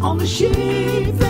on the sheep.